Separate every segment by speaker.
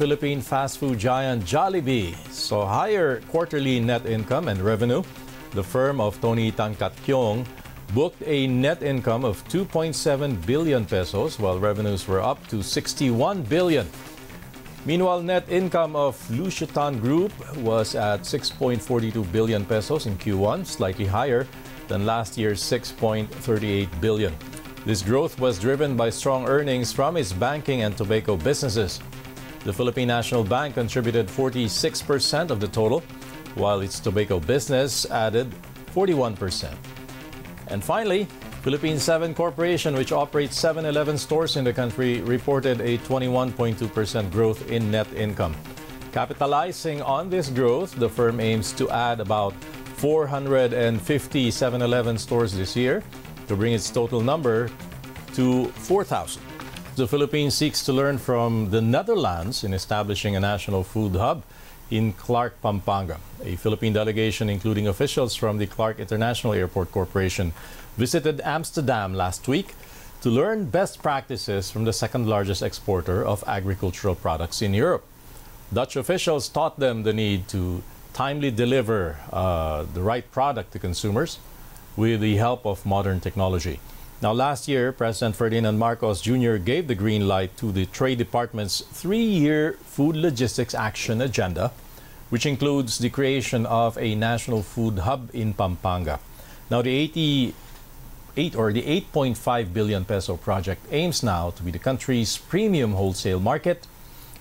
Speaker 1: Philippine fast food giant Jollibee saw higher quarterly net income and revenue. The firm of Tony Tan Caktiong booked a net income of 2.7 billion pesos while revenues were up to 61 billion. Meanwhile, net income of Lucio Tan Group was at 6.42 billion pesos in Q1, slightly higher than last year's 6.38 billion. This growth was driven by strong earnings from its banking and tobacco businesses. The Philippine National Bank contributed 46% of the total, while its tobacco business added 41%. And finally, Philippine 7 Corporation, which operates 7-Eleven stores in the country, reported a 21.2% growth in net income. Capitalizing on this growth, the firm aims to add about 450 7-Eleven stores this year to bring its total number to 4,000. The Philippines seeks to learn from the Netherlands in establishing a national food hub in Clark, Pampanga. A Philippine delegation, including officials from the Clark International Airport Corporation, visited Amsterdam last week to learn best practices from the second largest exporter of agricultural products in Europe. Dutch officials taught them the need to timely deliver uh, the right product to consumers with the help of modern technology. Now, last year, President Ferdinand Marcos Jr. gave the green light to the Trade Department's three year Food Logistics Action Agenda, which includes the creation of a national food hub in Pampanga. Now, the 88 or the 8.5 billion peso project aims now to be the country's premium wholesale market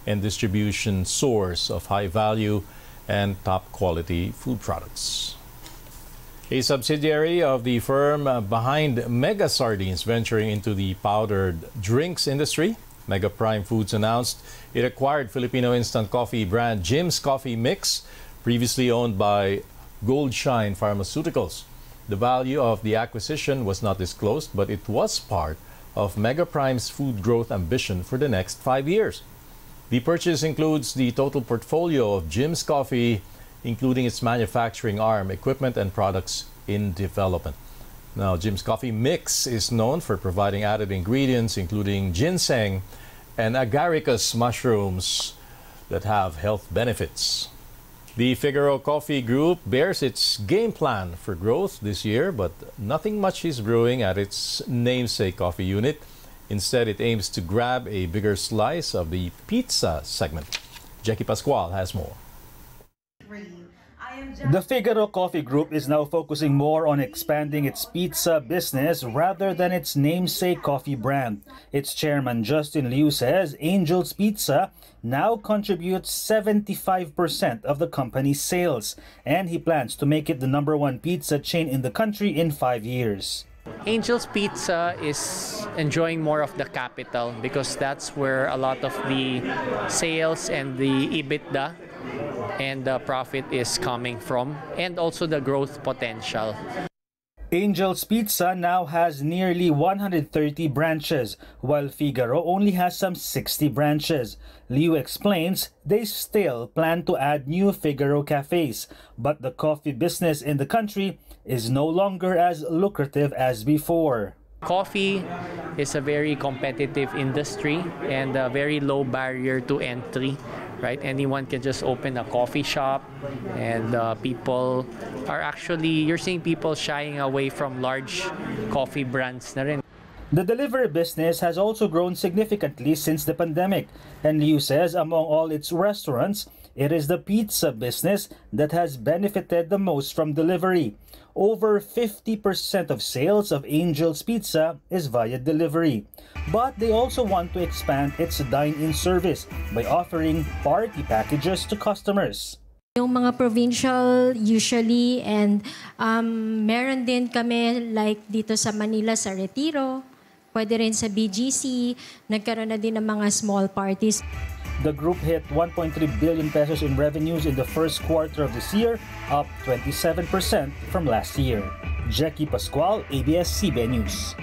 Speaker 1: and distribution source of high value and top quality food products. A subsidiary of the firm behind Mega Sardines venturing into the powdered drinks industry, Mega Prime Foods announced it acquired Filipino instant coffee brand Jimm's Coffee Mix, previously owned by Goldshine Pharmaceuticals. The value of the acquisition was not disclosed, but it was part of Mega Prime's food growth ambition for the next five years. The purchase includes the total portfolio of Jimm's Coffee including its manufacturing arm, equipment, and products in development. Now, Jimm's Coffee Mix is known for providing added ingredients, including ginseng and agaricus mushrooms that have health benefits. The Figaro Coffee Group bears its game plan for growth this year, but nothing much is brewing at its namesake coffee unit. Instead, it aims to grab a bigger slice of the pizza segment. Jackie Pascual has more.
Speaker 2: The Figaro Coffee Group is now focusing more on expanding its pizza business rather than its namesake coffee brand. Its chairman Justin Liu says Angel's Pizza now contributes 75% of the company's sales, and he plans to make it the number one pizza chain in the country in five years.
Speaker 3: Angel's Pizza is enjoying more of the capital because that's where a lot of the sales and the EBITDA and the profit is coming from and also the growth potential.
Speaker 2: Angel's Pizza now has nearly 130 branches, while Figaro only has some 60 branches. Liu explains they still plan to add new Figaro cafes, but the coffee business in the country is no longer as lucrative as before.
Speaker 3: Coffee is a very competitive industry and a very low barrier to entry right? Anyone can just open a coffee shop, and uh, people are actually you're seeing people shying away from large coffee brands na rin.
Speaker 2: The delivery business has also grown significantly since the pandemic, and Liu says among all its restaurants, it is the pizza business that has benefited the most from delivery. Over 50% of sales of Angel's Pizza is via delivery. But they also want to expand its dine-in service by offering party packages to customers.
Speaker 4: Yung mga provincial usually and um, meron din kami like dito sa Manila sa Retiro, pwede rin sa BGC, nagkaroon na din ng mga small parties.
Speaker 2: The group hit 1.3 billion pesos in revenues in the first quarter of this year, up 27% from last year. Jackie Pascual, ABS-CBN News.